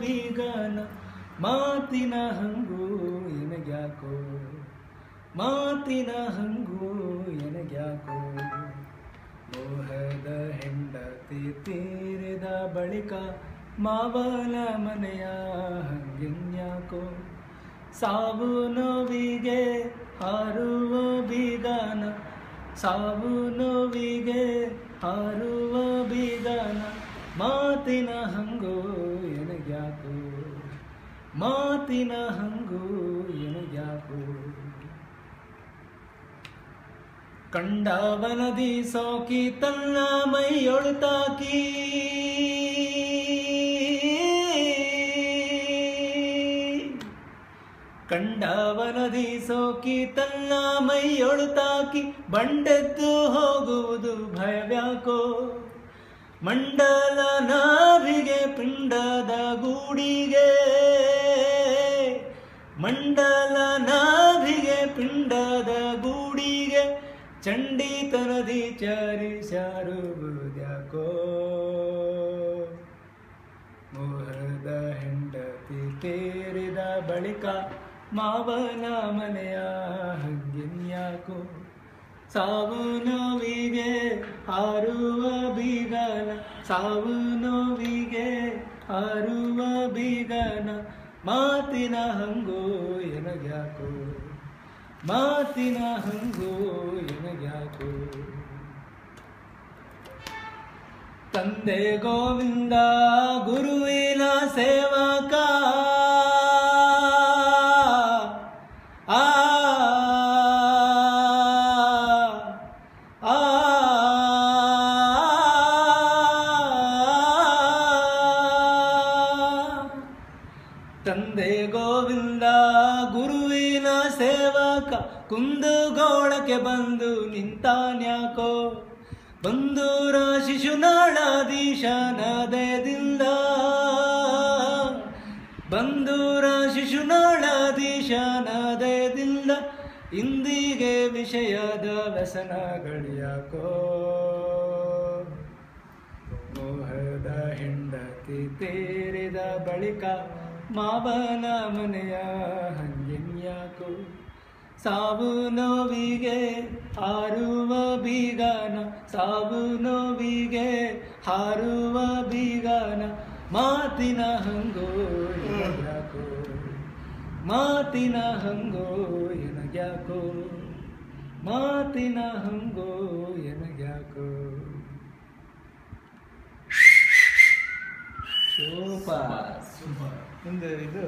ಬೀಗನ ಮಾತಿನ ಹಂಗು ಎನಗ್ಯಾಕೋ? ಮಾತಿನ ಹಂಗು ಎನಗ್ಯಾಕೋ? ಮೋಹದ ಹೆಂಡತಿ ತೀರಿದ ಬಳಿಕ ಮಾವನ ಮನೆಯ ಹಂಗಿನ್ಯಾಕೋ? ಸಾವು ನೋವಿಗೆ ಹಾರುವ ಬೀಗನ, ಸಾವು ನೋವಿಗೆ ಹಾರುವ ಬೀಗನ ಮಾತಿನ ಹಂಗೋ ಎನಗ್ಯಾಕೋ? ಮಾತಿನ ಹಂಗು ಎನಗ್ಯಾಕೋ? ಕಂಡವನದಿ ಸೋಕಿ ತನ್ನ ಮೈಯೊಳುತ್ತಾಕಿ ಕಂಡವನದಿ ಸೋಕಿ ತನ್ನ ಮೈಯೊಳುತ್ತಾಕಿ ಬಂಡೆದ್ದು ಹೋಗುವುದು ಭಯವ್ಯಾಕೋ? ಮಂಡಲ ನಾಭಿಗೆ ಪಿಂಡದ ಗೂಡಿಗೆ. ಮಂಡಲ ನಾಭಿಗೆ ಪಿಂಡದ ಗೂಡಿಗೆ. ಚಂಡಿತನದಿ ಚಾರಿ ಶಾರುವುದ್ಯಾಕೋ ಮೋಹದ ಹೆಂಡತಿ ತೇರಿದ ಬಳಿಕ ಮಾವನ ಮನೆಯ ಹಂಗಿನ್ಯಾಕೋ. ಸಾವು ನೋವಿಗೆ ಹಾರುವ ಬೀಗನ, ಸಾವು ನೋವಿಗೆ ಹಾರುವ ಬೀಗನ, ಮಾತಿನ ಹಂಗೋ ಎನಗ್ಯಾಕೋ? ಮಾತಿನ ಹಂಗೋ ಎನಗ್ಯಾಕೋ? ತಂದೆ ಗೋವಿಂದ ಗುರುವಿನ ಸೇವಕ ತಂದೆ ಗೋವಿಂದ ಗುರುವಿನ ಸೇವಕ ಕುಂದುಗೋಳಕ್ಕೆ ಬಂದು ನಿಂತಾನ್ಯಾಕೋ ಬಂದೂರ ಶಿಶುನಾಳಾಧೀಶನದದಿಂದ ಬಂದೂರ ಶಿಶುನಾಳಾಧೀಶನದದಿಂದ ಇಂದಿಗೆ ವಿಷಯದ ವ್ಯಸನಗಳ್ಯಾಕೋ. ಮೋಹದ ಹೆಂಡತಿ ತೇರಿದ ಬಳಿಕ ಮಾವನ ಮನೆಯ ಹಂಗಿನ್ಯಾಕೋ ಸಾವು ನೋವಿಗೆ ಹಾರುವ ಬೀಗಾನ, ಸಾವು ನೋವಿಗೆ ಹಾರುವ ಬೀಗಾನ, ಮಾತಿನ ಹಂಗೋ. ಮಾತಿನ ಹಂಗೋ ಎನಗ್ಯಾಕೋ? ಮಾತಿನ ಹಂಗೋ ಎನಗ್ಯಾಕೋ? ಸೂಪರ್ ಮುಂದೆ ಇದು